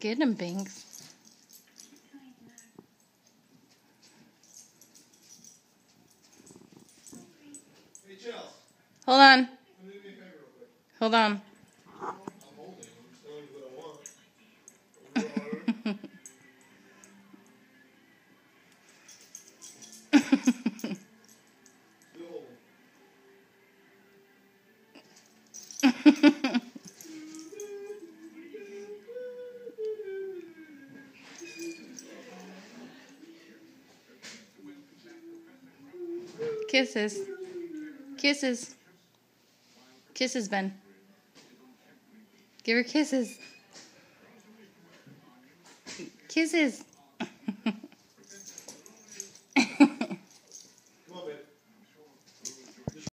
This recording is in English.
Get him, Binx. Hey, Hold on. come do me a favor real quick. Hold on. Kisses. Kisses. Kisses, Ben. Give her kisses. Kisses.